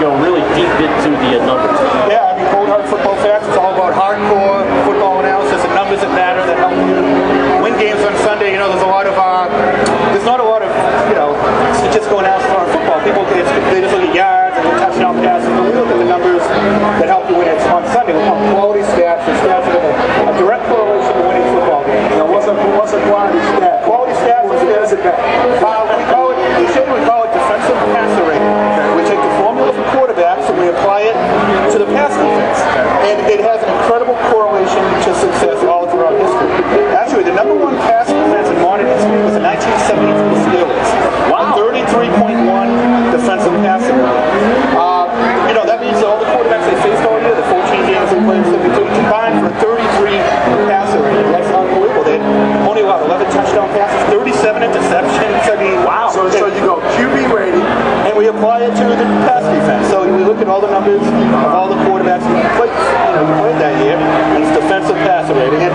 go really deep into the uh, numbers. Yeah, I mean, cold hard football facts. It's all about hardcore football analysis and numbers that matter that help you win games on Sunday. You know, there's a lot of uh, there's not a lot of you know statistical analysis on football. People it's, they just look at yards and touchdown passes. But we look at the numbers that help you win it on Sunday. We call quality stats and stats that have a direct correlation to winning football games. Now, what's a what's a quality stat? Quality stats What is is it? uh, we call it, we say we call it defensive passer rating. We take the formula for quarterbacks and we apply it to the pass defense. And it has an incredible correlation to success all throughout history. Actually, the number one pass defense in modern history was the 1973 Steelers. Wow. 33.1 defensive passing rating. Uh, you know, that means all the quarterbacks they faced all year, the 14 games they played, 72 combined for a 33 passer rating. That's unbelievable. They only allowed 11 touchdown passes, 37 interceptions. I mean, wow. So, so you go QB rating. and we apply it to the pass defense. So we look at all the numbers of all the quarterbacks who played, you know, who played that year, and it's defensive passer rating, and,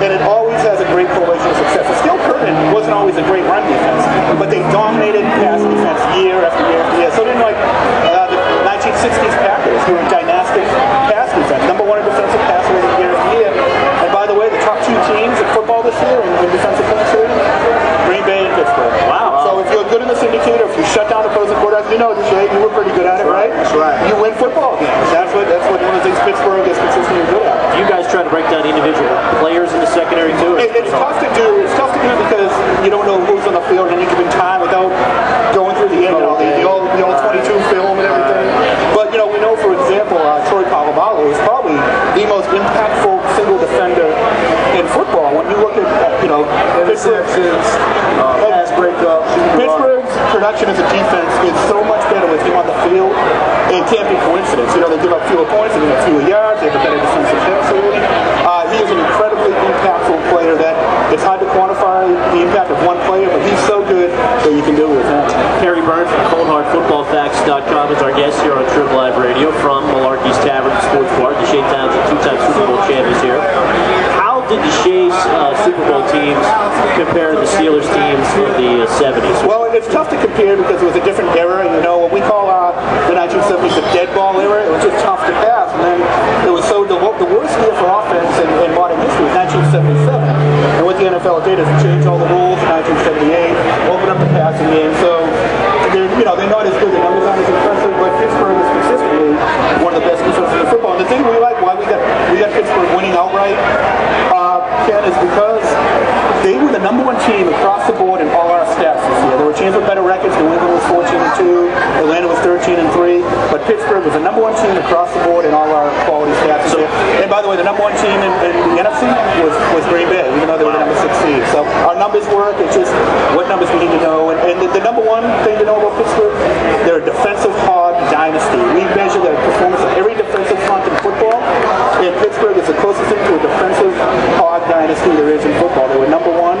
and it always has a great correlation to success. The Steel Curtain wasn't always a great run defense, but they dominated pass defense year after year after year. So didn't like uh, the 1960s Packers, who were dynastic pass defense, number one in defensive pass rating year after year. And by the way, the top two teams in football this year in, in defensive pass rating, Green Bay and Pittsburgh. Wow. So if you're good in this indicator, if you shut down opposing quarterbacks, you know this, Jay, you were pretty good at it, right? That's right. You win football games. That's what that's what one of the things Pittsburgh is consistently good at. Do you down individual players in the secondary too? or It, it's tough to do. It's tough to do because you don't know who's on the field at any given time without going through the you know the, the old the all 22 film and everything. But you know we know for example uh, Troy Polamalu is probably the most impactful single defender in football. When you look at uh, you know Pittsburgh. Interceptions, uh, pass breakup. Pittsburgh's production as a defense is so much better with him on the field. It can't be coincidence. You know, they give up fewer points, they give up fewer yards, they have a better defensive passer rating. Uh, he is an incredibly impactful player that it's hard to quantify the impact of one player, but he's so good that you can do it with him. Kerry Byrne from ColdHardFootballFacts.com is our guest here on Trib Live Radio from Malarkey's Tavern and Sports Bar. DeShea Towns are two-time Super Bowl champions here. How did the Shea's uh, Super Bowl teams compare to the Steelers teams of the uh, 70s? Well, it's tough to compare because it was a different era. You know, what we call uh, the 1970s the dead ball era, it was just tough to pass. And then it was so the, the worst year for offense in, in modern history was 1977. And what the NFL did is change all the rules in 1978, open up the passing game. So, they're, you know, they're not as good. The numbers aren't as impressive, but Pittsburgh is consistently one of the best defenses in football. And the thing we like, why we got we got Pittsburgh winning outright, uh, Ken, is because they were the number one team across the board in all our stats this year. There were teams with better records. New England was 14 and 2, Atlanta was 13 and 3, but Pittsburgh was the number one team across the board in all our quality stats. year. and by the way, the number one team in, in the NFC was, was Green Bay, even though they were the number six seed. So our numbers work. It's just what numbers we need to know. And, and the, the number one thing to know about Pittsburgh, they're a defensive hog dynasty. We measure their performance on every defensive front in football, and Pittsburgh is the closest thing to a defensive hog dynasty there is in football. They were number one,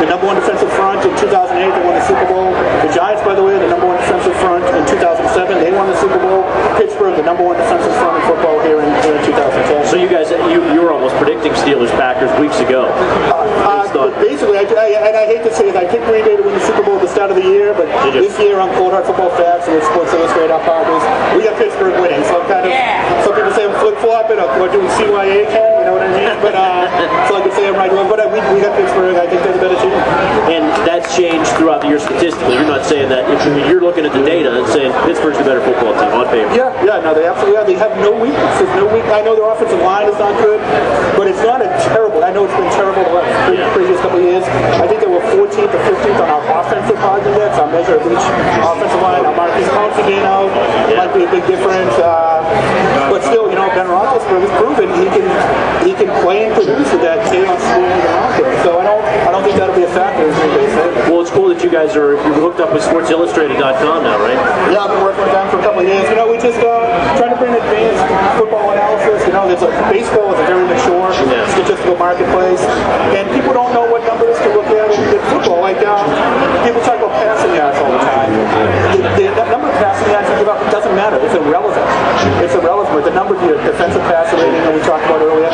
the number one defensive front in 2008. They won the Super Bowl. The Giants, by the way, the number one defensive front in 2007. They won the Super Bowl. Pittsburgh, the number one defensive front in football here in, here in 2010. So you guys, you, you were almost predicting Steelers Packers weeks ago. Uh, Based on- basically, I, I, and I hate to say it, I picked Green Bay to win the Super Bowl at the start of the year, but this year on Cold Hard Football Facts and with Sports Illustrated, our partners, we got Pittsburgh winning. So I'm kind of, yeah. some people say I'm flip-flopping or, or doing CYA, Ken, you know what I mean? But uh, so say I'm right, but uh, we, we got Pittsburgh. I think they're the better team. And that's changed throughout the year statistically. You're not saying that. You're looking at the data and saying Pittsburgh's the better football team on paper. Yeah, yeah, no, they absolutely are. They have no weakness. No weak. I know their offensive line is not good, but it's not a terrible. I know it's been terrible the last Yeah. previous couple of years. I think they were 14th or 15th on our offensive hog index, our measure of each offensive line. Now Marcus being out might be a big difference, uh, but still, you know, Ben Roethlisberger's proven he can he can play and produce with that chaos swinging around him. So I don't I don't think that'll be a factor as. Well, it's cool that you guys are you're hooked up with SportsIllustrated.com now, right? Yeah, I've been working with them for a couple of years. You know, we just uh, trying to bring advanced football analysis. You know, there's a baseball is a very mature Yeah. statistical marketplace, and people don't know what numbers to look at in, in football. Like uh, people talk about passing yards all the time. The number yards you give up doesn't matter. It's irrelevant. It's irrelevant. But the number of your defensive passer rating that we talked about earlier,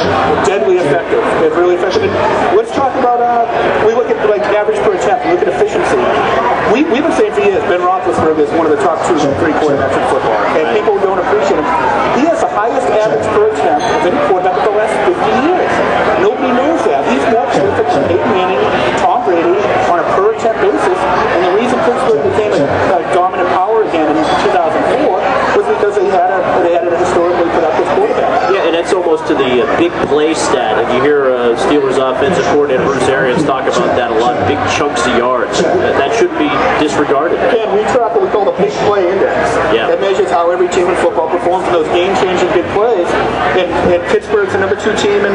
deadly effective. It's really effective. Let's talk about. Uh, we look at like average per attempt. We look at efficiency. We, we've been saying for years Ben Roethlisberger is one of the top top two, three quarterbacks in football, and people don't appreciate him. He has the highest average per attempt of any quarterback of the last 50 years. Nobody knows that. He's more prolific than Peyton Manning, Tom Brady on a per attempt basis, and the reason Pittsburgh became a, a dominant power again in 2004 was because they had a they had a historically productive quarterback. Yeah, and that's almost uh, big play stat. If you hear uh, Steelers offensive coordinator Bruce Arians talk about that a lot, big chunks of yards. Uh, that shouldn't be disregarded. Again, we track what we call the big play index. Yeah. That measures how every team in football performs in those game-changing big plays. And, and Pittsburgh's the number two team in,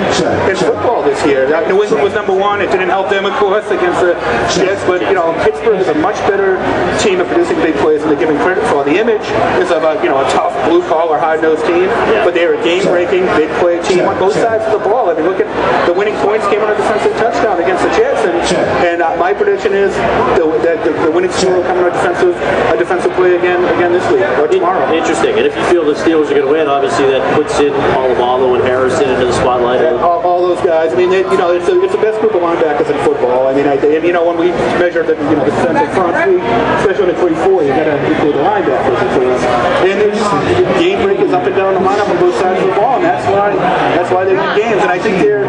in football this year. Now, New England was number one. It didn't help them, of course, against the Jets. But you know, Pittsburgh is a much better team at producing big plays than they're giving credit for. The image is of a you know a tough blue-collar, hard-nosed team, but they're a game-breaking big play team on both sides of the ball. I mean, look at the winning points came on a defensive touchdown against the Jets, and, and uh, my prediction is the, that the, the winning score will come on a defensive a defensive play again again this week or tomorrow. Interesting. And if you feel the Steelers are going to win, obviously that puts in Polamalu and Harrison into the spotlight. all, all those guys. I mean, they, you know, it's, a, it's the best group of linebackers in football. I mean, I, and, you know, when we measure the, you know, the defensive front, we, especially in the 3-4, you got to include the linebackers. It's- and there's game breakers up and down the lineup on both sides of the ball, and that's why that's why they win games. And I think their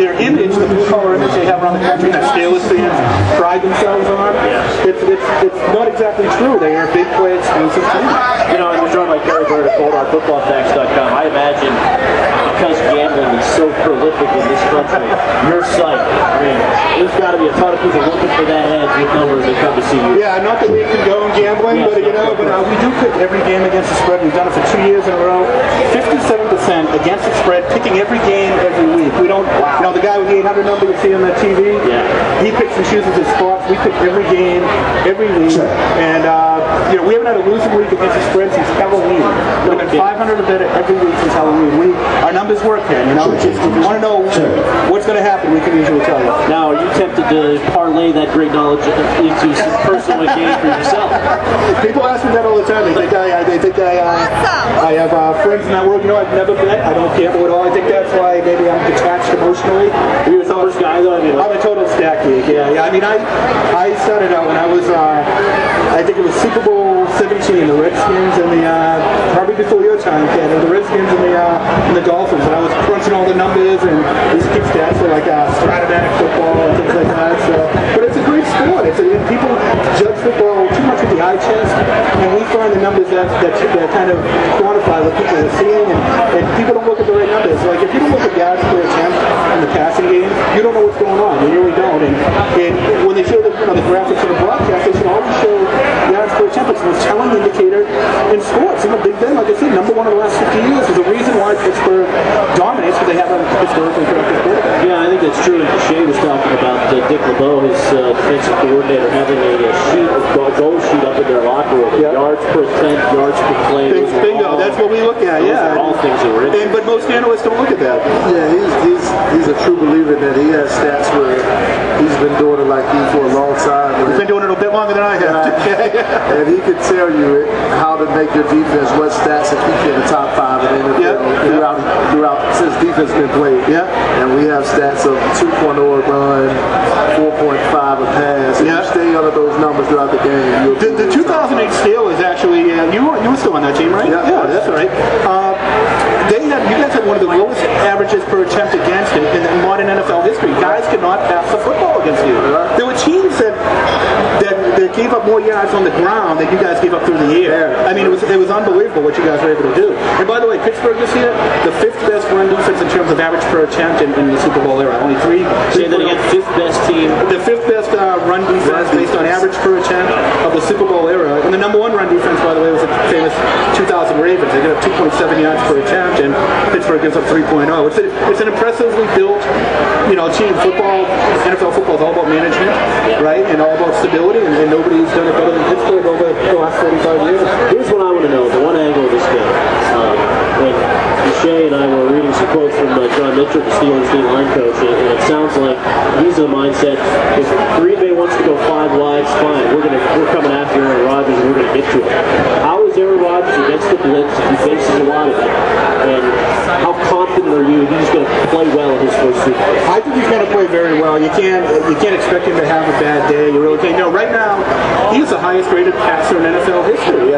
their image, the blue collar image they have around the country, that Steelers fans pride themselves on, it's, it's it's not exactly true. They are a big play exclusive team. You know, and we're joined by Kerry Byrne at ColdHardFootballFacts.com. I imagine because gambling is so prolific in this country, your site, I mean, there's got to be a ton of people looking for that edge with numbers that come to see you. Yeah, not that we condone gambling, but you know, but uh, we do pick every game against the spread. We've done it for two years in a row. 57% against the spread, picking every game every week. We don't, you know, the guy with the 800 number you see on that TV, Yeah. he picks and chooses his spots. We pick every game every week, and uh, you know, we haven't had a losing week against the spread since Halloween. We've been 500 or better every week since Halloween. We, our numbers work, Ken. You know, it's just, if you want to know what's going to happen, we can usually tell you. Now, are you tempted to parlay that great knowledge into some personal gain for yourself? People ask me that all the time. They think I, I they think I, uh, I have uh, friends in that world. You know, I've never bet. I don't gamble at all. I think that's why maybe I'm detached emotionally. Are you a numbers guy, though? I mean, I'm a total stack geek. Yeah, yeah. I mean, I I started out when I was, uh, I think it was Super Bowl 17, the Redskins and the uh, probably before your time, Ken, the Redskins and the uh, and the Dolphins, and I was sport. It's a, people judge football too much with the eye test, and we find the numbers that that, that kind of quantify what people are seeing, and, and people don't look at the right numbers. Like if you don't look at yards per attempt in the passing game, you don't know what's going on. You really don't. And, and when they show the, you know, the graphics on the broadcast, they should always show yards per attempt. It's the most telling indicator in sports. And the Big Ben, like I said, number one in the last 50 years is the reason why Pittsburgh dominates because they have a historically productive quarterback. Yeah, I think that's true. Shea was talking about uh, Dick LeBeau, his uh, defensive coordinator, having a, uh sheet, a goal- goal sheet up in their locker room. Yeah. Yards per attempt, yards per play. Bing- Bingo, all- that's what we look at, those yeah. are all things that were in And, but most analysts don't look at that. Yeah, he's, he's he's a true believer that he has stats where he's been doing it like he for a long time. He's been doing it a bit longer than I have. and he could tell you how to make your defense, what stats to keep you in the top five in the NFL Yeah, yeah. throughout throughout since defense been played. Yeah. And we have stats of 2.0 a run, 4.5 a pass. If Yeah. you stay under those numbers throughout the game, you'll The, the 2008 Steelers actually, uh, you were you were still on that team, right? Yeah. yeah, that's right. Uh, they had you guys had one of the lowest averages per attempt against in, in modern NFL history. Guys could not pass the football against you. There were teams that gave up more yards on the ground than you guys gave up through the air. I mean, it was it was unbelievable what you guys were able to do. And by the way, Pittsburgh this year, the fifth best run defense in terms of average per attempt in, in the Super Bowl era. Only three. Say that again, fifth best team. The fifth best uh, run defense based on average per attempt of the Super Bowl era. And the number one run defense, by the way, was the famous 2000 Ravens. They get up 2.7 yards per attempt, and Pittsburgh gives up 3.0. It's, a, it's an impressively built, you know, team. Football, NFL football is all about management, right, and all about stability, and, and nobody's done it better than Pittsburgh over the last 45 years. Here's what I want to know, the one angle of this game. When Shea and I were reading some quotes from uh, John Mitchell, the Steelers D line coach, and, and it sounds like he's of the mindset, if Green Bay wants to go five wide, fine. We're gonna we're coming after Aaron Rodgers and we're gonna get to him. How is Aaron Rodgers against the blitz he faces a lot of it? And how confident are you he's going to play well in his first Bowl? I think he's going to play very well. You can't you can't expect him to have a bad day. You really can't. Know, right now, he's the highest rated passer in NFL history.